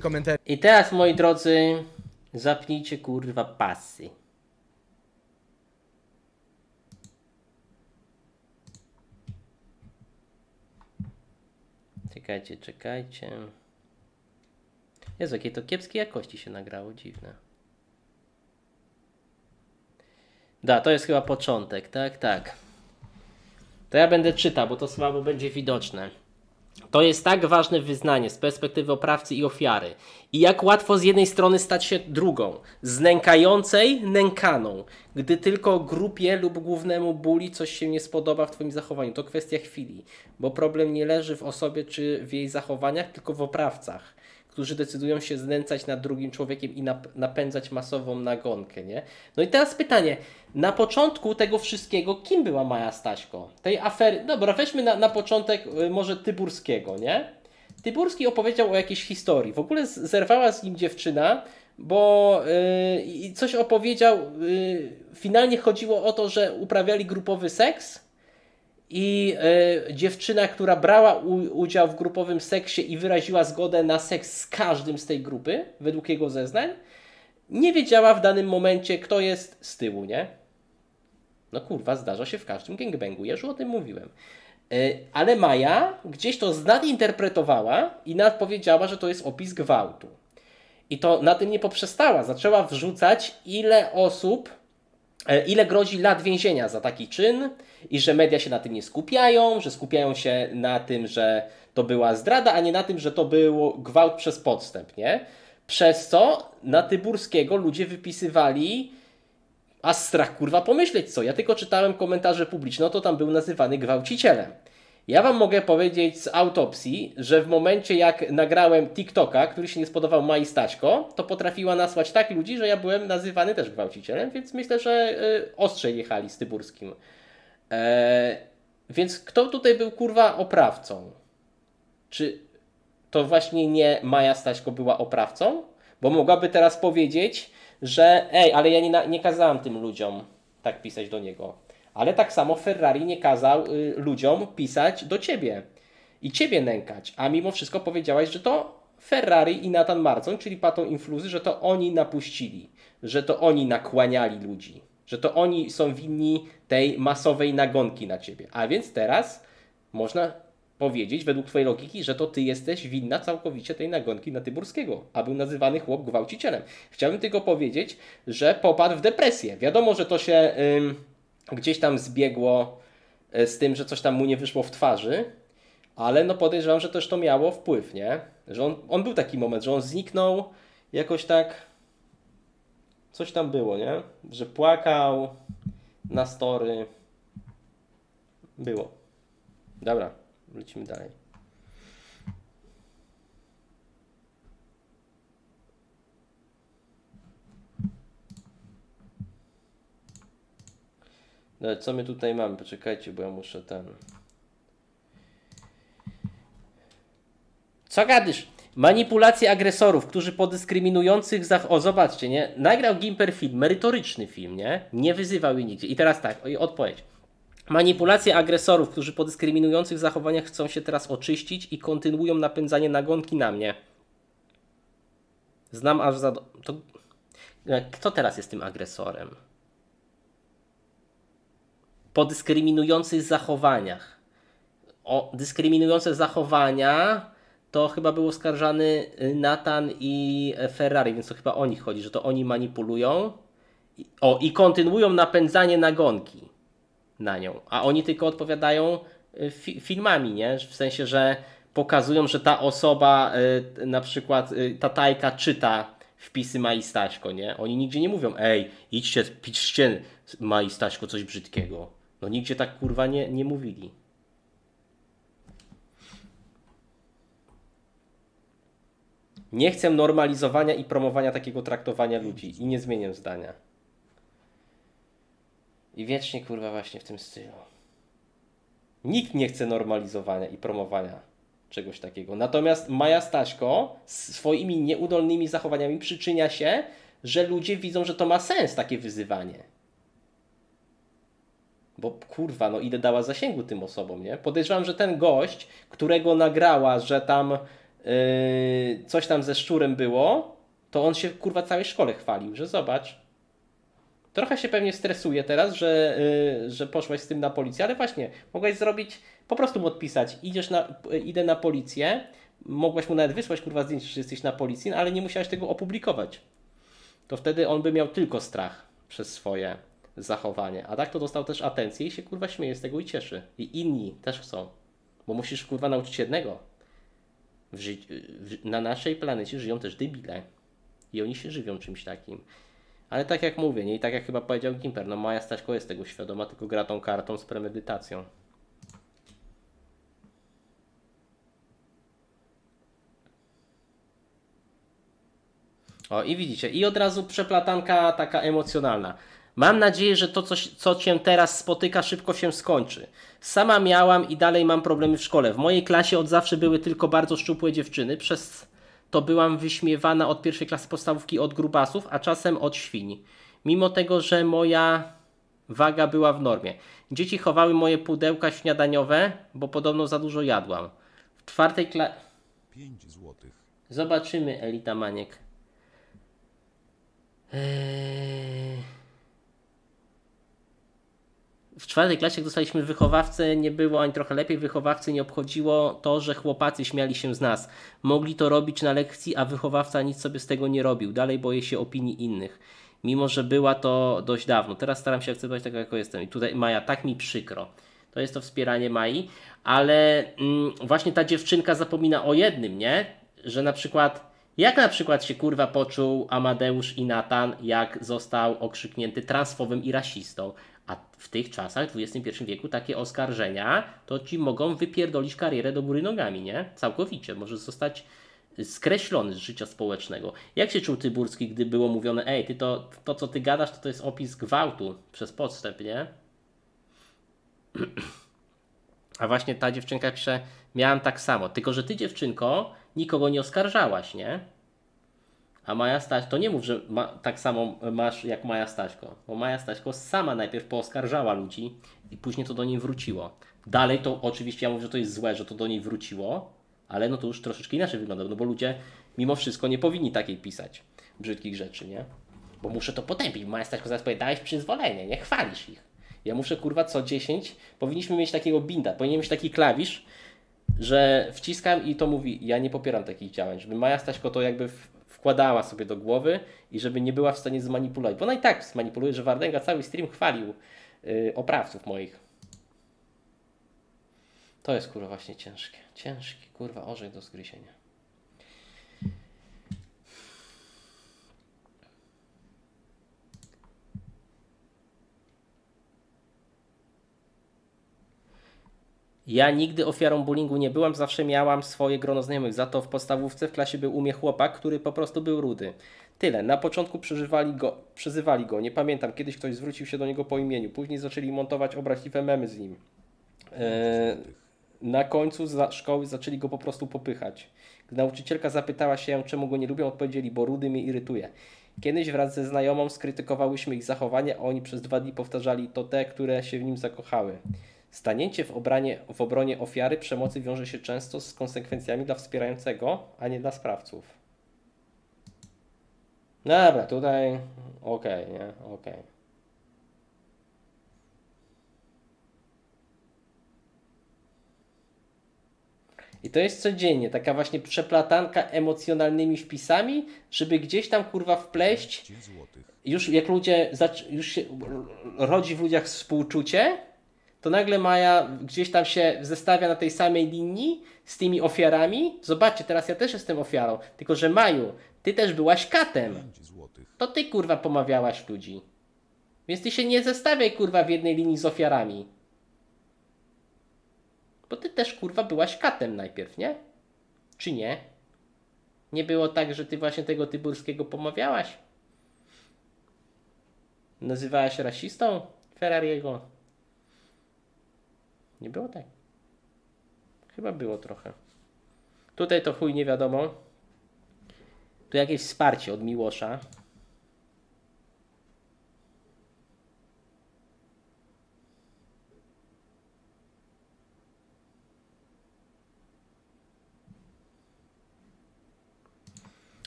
komentarzy. I teraz, moi drodzy, zapnijcie kurwa pasy. Czekajcie, czekajcie. Jezu, jakie to kiepskiej jakości się nagrało, dziwne. Da, to jest chyba początek, tak, tak. To ja będę czytał, bo to słabo będzie widoczne. To jest tak ważne wyznanie z perspektywy oprawcy i ofiary. I jak łatwo z jednej strony stać się drugą, znękającej nękaną, gdy tylko grupie lub głównemu bóli coś się nie spodoba w Twoim zachowaniu. To kwestia chwili, bo problem nie leży w osobie czy w jej zachowaniach, tylko w oprawcach którzy decydują się znęcać nad drugim człowiekiem i nap napędzać masową nagonkę, nie? No i teraz pytanie, na początku tego wszystkiego kim była Maja Staśko? Tej afery, dobra, weźmy na, na początek y, może Tyburskiego, nie? Tyburski opowiedział o jakiejś historii, w ogóle zerwała z nim dziewczyna, bo yy, coś opowiedział, yy, finalnie chodziło o to, że uprawiali grupowy seks, i y, dziewczyna, która brała u, udział w grupowym seksie i wyraziła zgodę na seks z każdym z tej grupy, według jego zeznań, nie wiedziała w danym momencie, kto jest z tyłu, nie? No kurwa, zdarza się w każdym gangbangu, ja już o tym mówiłem. Y, ale Maja gdzieś to nadinterpretowała i powiedziała, że to jest opis gwałtu. I to na tym nie poprzestała. Zaczęła wrzucać, ile osób E, ile grozi lat więzienia za taki czyn i że media się na tym nie skupiają, że skupiają się na tym, że to była zdrada, a nie na tym, że to był gwałt przez podstęp, nie? Przez co na Tyburskiego ludzie wypisywali a strach kurwa pomyśleć co. Ja tylko czytałem komentarze publiczne, no to tam był nazywany gwałcicielem. Ja wam mogę powiedzieć z autopsji, że w momencie jak nagrałem TikToka, który się nie spodobał Mai Staśko, to potrafiła nasłać tak ludzi, że ja byłem nazywany też gwałcicielem, więc myślę, że y, ostrzej jechali z Tyburskim. E, więc kto tutaj był kurwa oprawcą? Czy to właśnie nie Maja Staśko była oprawcą? Bo mogłaby teraz powiedzieć, że ej, ale ja nie, nie kazałam tym ludziom tak pisać do niego. Ale tak samo Ferrari nie kazał y, ludziom pisać do ciebie i ciebie nękać, a mimo wszystko powiedziałaś, że to Ferrari i Nathan Marcon, czyli patą influzy, że to oni napuścili, że to oni nakłaniali ludzi, że to oni są winni tej masowej nagonki na ciebie. A więc teraz można powiedzieć, według Twojej logiki, że to Ty jesteś winna całkowicie tej nagonki na Tyburskiego, a był nazywany chłop gwałcicielem. Chciałbym tylko powiedzieć, że popadł w depresję. Wiadomo, że to się gdzieś tam zbiegło e, z tym, że coś tam mu nie wyszło w twarzy, ale no podejrzewam, że też to miało wpływ, nie? Że on, on był taki moment, że on zniknął jakoś tak coś tam było, nie? Że płakał na story. Było. Dobra, lecimy dalej. No, co my tutaj mamy? Poczekajcie, bo ja muszę ten. Co gadysz? Manipulacje agresorów, którzy po dyskryminujących zach... O, zobaczcie, nie? Nagrał Gimper film, merytoryczny film, nie? Nie wyzywał jej nigdzie. I teraz tak, odpowiedź. Manipulacje agresorów, którzy po dyskryminujących zachowaniach chcą się teraz oczyścić i kontynuują napędzanie nagonki na mnie. Znam aż za... To... Kto teraz jest tym agresorem? Po dyskryminujących zachowaniach. O dyskryminujące zachowania to chyba był oskarżany y, Nathan i Ferrari, więc to chyba o nich chodzi, że to oni manipulują o, i kontynuują napędzanie nagonki na nią, a oni tylko odpowiadają y, fi filmami, nie? W sensie, że pokazują, że ta osoba, y, na przykład ta tajka czyta wpisy Mai Staśko, nie? Oni nigdzie nie mówią, ej, idźcie, piszcie Mai Staśko coś brzydkiego no nigdzie tak kurwa nie, nie mówili. Nie chcę normalizowania i promowania takiego traktowania ludzi i nie zmienię zdania. I wiecznie kurwa właśnie w tym stylu. Nikt nie chce normalizowania i promowania czegoś takiego. Natomiast Maja Staśko swoimi nieudolnymi zachowaniami przyczynia się, że ludzie widzą, że to ma sens takie wyzywanie. Bo kurwa, no ile dała zasięgu tym osobom, nie? Podejrzewam, że ten gość, którego nagrała, że tam yy, coś tam ze szczurem było, to on się kurwa całej szkole chwalił, że zobacz. Trochę się pewnie stresuje teraz, że, yy, że poszłaś z tym na policję, ale właśnie, mogłaś zrobić, po prostu mu odpisać, idziesz na, idę na policję, mogłaś mu nawet wysłać kurwa zdjęcie, że jesteś na policji, no, ale nie musiałeś tego opublikować. To wtedy on by miał tylko strach przez swoje zachowanie. A tak to dostał też atencję i się kurwa śmieje z tego i cieszy. I inni też chcą. Bo musisz kurwa nauczyć jednego. Ży na naszej planecie żyją też debile. I oni się żywią czymś takim. Ale tak jak mówię, nie i tak jak chyba powiedział Gimper, no Maja Staśko jest tego świadoma, tylko gra tą kartą z premedytacją. O i widzicie, i od razu przeplatanka taka emocjonalna. Mam nadzieję, że to, coś, co cię teraz spotyka, szybko się skończy. Sama miałam i dalej mam problemy w szkole. W mojej klasie od zawsze były tylko bardzo szczupłe dziewczyny, przez to byłam wyśmiewana od pierwszej klasy podstawówki od grubasów, a czasem od świń. Mimo tego, że moja waga była w normie. Dzieci chowały moje pudełka śniadaniowe, bo podobno za dużo jadłam. W czwartej klasie. 5 złotych. Zobaczymy, Elita Maniek. Eee... W czwartej klasie, jak dostaliśmy wychowawcę, nie było ani trochę lepiej. Wychowawcy nie obchodziło to, że chłopacy śmiali się z nas. Mogli to robić na lekcji, a wychowawca nic sobie z tego nie robił. Dalej boję się opinii innych. Mimo, że była to dość dawno. Teraz staram się akceptować tak, jak jestem. I tutaj Maja, tak mi przykro. To jest to wspieranie Mai, ale mm, właśnie ta dziewczynka zapomina o jednym, nie? Że na przykład jak na przykład się kurwa poczuł Amadeusz i Natan, jak został okrzyknięty transfowym i rasistą? A w tych czasach, w XXI wieku, takie oskarżenia to ci mogą wypierdolić karierę do góry nogami, nie? Całkowicie. Może zostać skreślony z życia społecznego. Jak się czuł Tyburski, gdy było mówione, ej, ty to, to co ty gadasz, to, to jest opis gwałtu przez podstęp, nie? A właśnie ta dziewczynka pisze, miałam tak samo, tylko że ty dziewczynko nikogo nie oskarżałaś, nie? A Maja Staś, to nie mów, że ma, tak samo masz jak Maja Staśko, bo Maja Staśko sama najpierw pooskarżała ludzi i później to do niej wróciło. Dalej to oczywiście ja mówię, że to jest złe, że to do niej wróciło, ale no to już troszeczkę inaczej wygląda, no bo ludzie mimo wszystko nie powinni takiej pisać brzydkich rzeczy, nie? Bo muszę to potępić. Maja Staśko zaraz powie, dałeś przyzwolenie, nie chwalisz ich. Ja muszę kurwa co 10, powinniśmy mieć takiego binda, powinien mieć taki klawisz, że wciskam i to mówi, ja nie popieram takich działań, żeby Maja Staśko to jakby wkładała sobie do głowy i żeby nie była w stanie zmanipulować. Bo ona i tak zmanipuluje, że Wardęga cały stream chwalił yy, oprawców moich. To jest kurwa właśnie ciężkie. Ciężki kurwa orzech do zgryzienia. Ja nigdy ofiarą bullyingu nie byłam, zawsze miałam swoje grono znajomych. Za to w podstawówce w klasie był u mnie chłopak, który po prostu był rudy. Tyle. Na początku przeżywali go, przezywali go. Nie pamiętam, kiedyś ktoś zwrócił się do niego po imieniu. Później zaczęli montować obraźliwe memy z nim. Eee, na końcu za szkoły zaczęli go po prostu popychać. Gdy nauczycielka zapytała się, czemu go nie lubią, odpowiedzieli, bo rudy mnie irytuje. Kiedyś wraz ze znajomą skrytykowałyśmy ich zachowanie, a oni przez dwa dni powtarzali to te, które się w nim zakochały. Stanięcie w, obranie, w obronie ofiary przemocy wiąże się często z konsekwencjami dla wspierającego, a nie dla sprawców. No dobra, tutaj okej, okay, nie? Okej. Okay. I to jest codziennie, taka właśnie przeplatanka emocjonalnymi wpisami, żeby gdzieś tam kurwa wpleść. Już jak ludzie, już się rodzi w ludziach współczucie, to nagle Maja gdzieś tam się zestawia na tej samej linii z tymi ofiarami. Zobaczcie, teraz ja też jestem ofiarą. Tylko, że Maju, ty też byłaś katem. To ty kurwa pomawiałaś ludzi. Więc ty się nie zestawiaj kurwa w jednej linii z ofiarami. Bo ty też kurwa byłaś katem najpierw, nie? Czy nie? Nie było tak, że ty właśnie tego Tyburskiego pomawiałaś? Nazywałaś rasistą Ferrariego? Nie było tak. Chyba było trochę. Tutaj to chuj nie wiadomo. Tu jakieś wsparcie od Miłosza.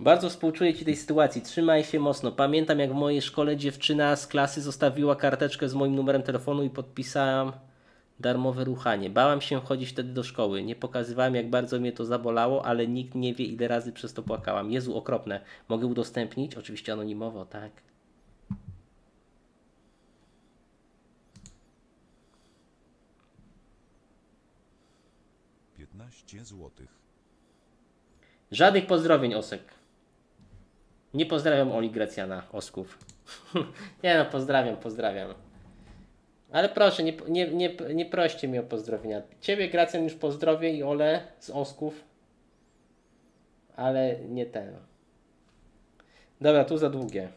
Bardzo współczuję Ci tej sytuacji. Trzymaj się mocno. Pamiętam, jak w mojej szkole dziewczyna z klasy zostawiła karteczkę z moim numerem telefonu i podpisałam darmowe ruchanie. Bałam się chodzić wtedy do szkoły. Nie pokazywałem, jak bardzo mnie to zabolało, ale nikt nie wie, ile razy przez to płakałam. Jezu, okropne. Mogę udostępnić? Oczywiście anonimowo, tak. 15 złotych. Żadnych pozdrowień, Osek. Nie pozdrawiam Oli Gracjana, Osków. nie no, pozdrawiam, pozdrawiam. Ale proszę, nie, nie, nie, nie proście mi o pozdrowienia. Ciebie, Gracjan, już pozdrowię i Ole z Osków. Ale nie ten. Dobra, tu za długie.